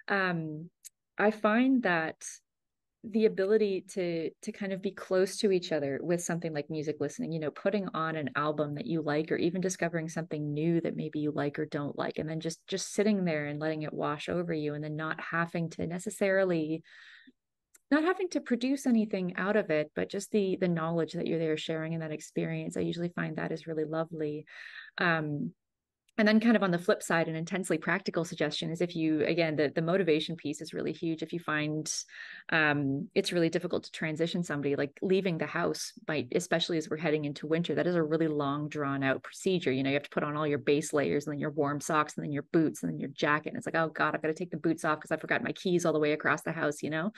um, I find that the ability to to kind of be close to each other with something like music listening you know putting on an album that you like or even discovering something new that maybe you like or don't like and then just just sitting there and letting it wash over you and then not having to necessarily not having to produce anything out of it but just the the knowledge that you're there sharing in that experience i usually find that is really lovely. Um and then kind of on the flip side an intensely practical suggestion is if you again the, the motivation piece is really huge. If you find um, it's really difficult to transition somebody like leaving the house by especially as we're heading into winter that is a really long drawn out procedure. You know you have to put on all your base layers and then your warm socks and then your boots and then your jacket. And it's like oh god i've got to take the boots off because i forgot my keys all the way across the house you know?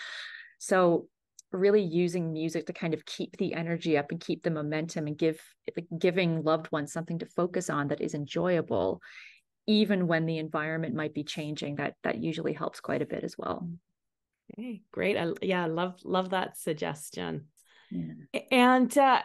So really using music to kind of keep the energy up and keep the momentum and give like giving loved ones something to focus on that is enjoyable even when the environment might be changing that that usually helps quite a bit as well okay great I, yeah love love that suggestion yeah. and uh,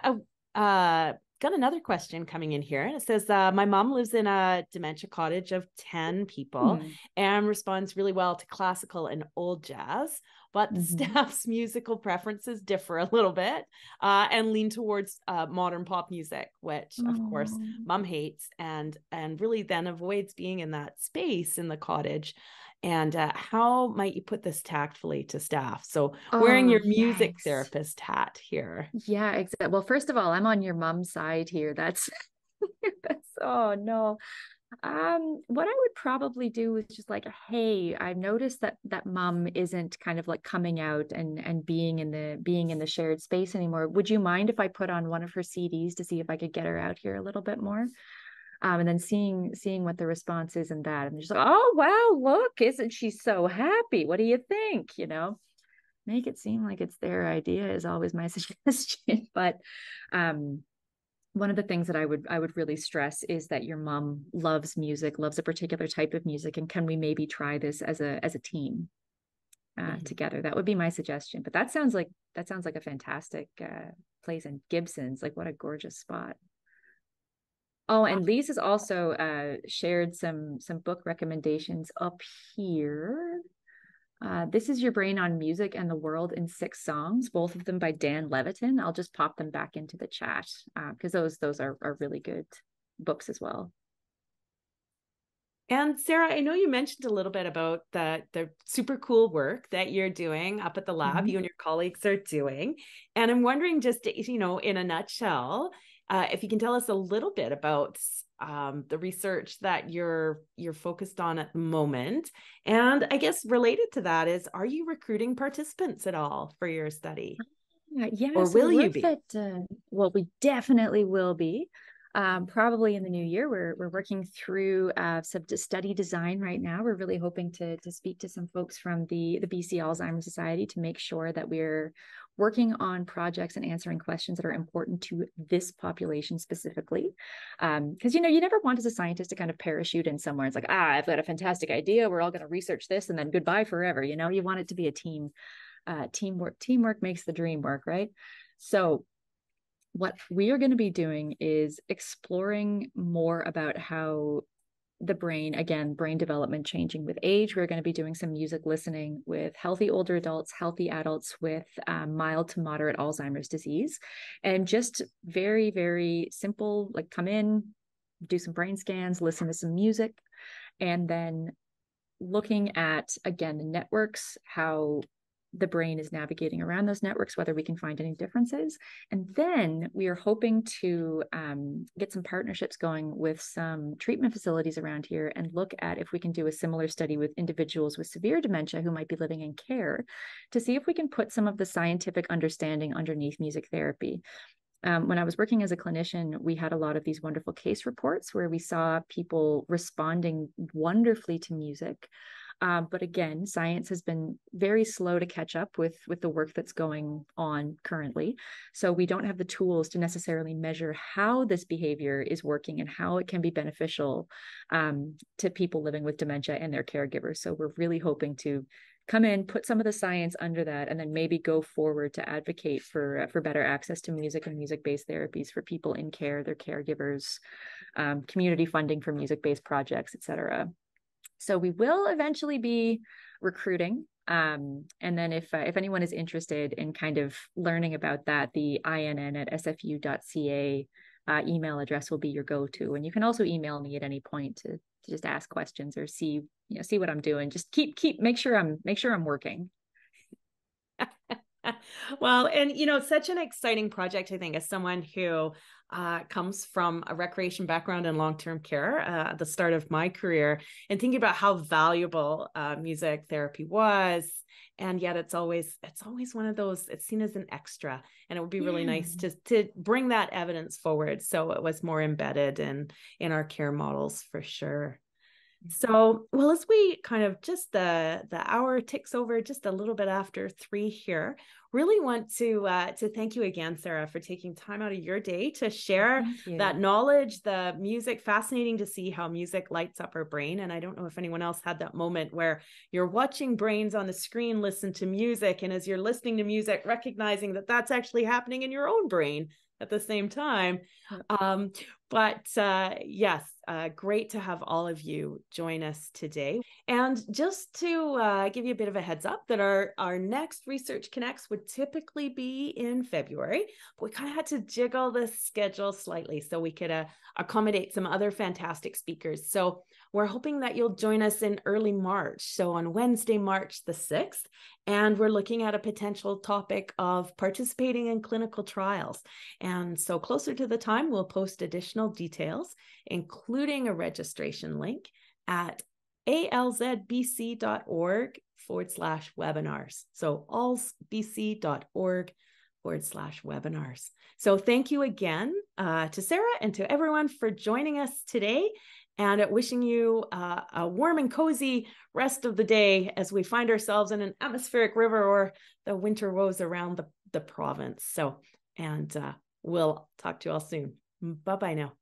uh got another question coming in here and it says uh, my mom lives in a dementia cottage of 10 people mm. and responds really well to classical and old jazz but mm-hmm. staff's (laughs) musical preferences differ a little bit uh, and lean towards uh, modern pop music, which of course mom hates and and really then avoids being in that space in the cottage. And uh, how might you put this tactfully to staff? So wearing oh, your music yes. therapist hat here. Yeah, exactly. Well, first of all, I'm on your mom's side here. That's (laughs) that's Oh no. Um, what I would probably do is just like, hey, I've noticed that that mom isn't kind of like coming out and and being in the being in the shared space anymore. Would you mind if I put on one of her CDs to see if I could get her out here a little bit more? Um, and then seeing seeing what the response is in that, and just like, oh wow, look, isn't she so happy? What do you think? You know, make it seem like it's their idea is always my (laughs) suggestion. but um, one of the things that I would I would really stress is that your mom loves music, loves a particular type of music, and can we maybe try this as a as a team uh, mm-hmm. together? That would be my suggestion. But that sounds like that sounds like a fantastic uh, place in Gibsons. Like what a gorgeous spot. Oh, and Lise has also uh, shared some some book recommendations up here. Uh, this is Your Brain on Music and the World in Six Songs, both of them by Dan Levitin. I'll just pop them back into the chat because uh, those those are, are really good books as well. And Sarah, I know you mentioned a little bit about the the super cool work that you're doing up at the lab, mm-hmm. you and your colleagues are doing. And I'm wondering just you know, in a nutshell, uh, if you can tell us a little bit about um, the research that you're you're focused on at the moment, and I guess related to that is, are you recruiting participants at all for your study? Uh, yeah, or will you be? That, uh, well, we definitely will be. Um, probably in the new year. We're we're working through uh, some study design right now. We're really hoping to to speak to some folks from the the BC Alzheimer's Society to make sure that we're working on projects and answering questions that are important to this population specifically. Because, um, you know, you never want as a scientist to kind of parachute in somewhere. It's like, ah, I've got a fantastic idea. We're all going to research this and then goodbye forever. You know, you want it to be a team, uh, teamwork. Teamwork makes the dream work, right? So, what we are going to be doing is exploring more about how the brain again brain development changing with age. We're going to be doing some music listening with healthy older adults healthy adults with um, mild to moderate alzheimer's disease. And just very very simple like come in do some brain scans listen to some music and then looking at again the networks how the brain is navigating around those networks, whether we can find any differences. And then we are hoping to um, get some partnerships going with some treatment facilities around here and look at if we can do a similar study with individuals with severe dementia who might be living in care to see if we can put some of the scientific understanding underneath music therapy. Um, when I was working as a clinician, we had a lot of these wonderful case reports where we saw people responding wonderfully to music. Um, but again, science has been very slow to catch up with with the work that's going on currently. So we don't have the tools to necessarily measure how this behavior is working and how it can be beneficial um, to people living with dementia and their caregivers. So we're really hoping to come in, put some of the science under that, and then maybe go forward to advocate for uh, for better access to music and music based therapies for people in care, their caregivers, um, community funding for music based projects, et cetera. So we will eventually be recruiting. Um, and then if uh, if anyone is interested in kind of learning about that, the inn at sfu.ca uh, email address will be your go-to. And you can also email me at any point to, to just ask questions or see you know see what I'm doing. Just keep keep make sure I'm make sure I'm working. (laughs) well, and you know, such an exciting project, I think, as someone who uh, comes from a recreation background in long term care uh, at the start of my career, and thinking about how valuable uh, music therapy was. And yet, it's always it's always one of those. It's seen as an extra, and it would be really yeah. nice to to bring that evidence forward, so it was more embedded in in our care models for sure. So, well, as we kind of just the the hour ticks over just a little bit after three here, really want to uh, to thank you again, Sarah, for taking time out of your day to share that knowledge, the music. Fascinating to see how music lights up our brain. And I don't know if anyone else had that moment where you're watching brains on the screen listen to music, and as you're listening to music, recognizing that that's actually happening in your own brain at the same time. Um, but uh, yes, uh, great to have all of you join us today. And just to uh, give you a bit of a heads up, that our our next Research Connects would typically be in February, but we kind of had to jiggle the schedule slightly so we could uh, accommodate some other fantastic speakers. So we're hoping that you'll join us in early March. So on Wednesday, March the 6th, and we're looking at a potential topic of participating in clinical trials. And so closer to the time, we'll post additional details, including a registration link at alzbc.org forward slash webinars. So alzbc.org forward slash webinars. So thank you again uh, to Sarah and to everyone for joining us today and wishing you uh, a warm and cozy rest of the day as we find ourselves in an atmospheric river or the winter woes around the, the province. So, and uh, we'll talk to you all soon. Bye bye now.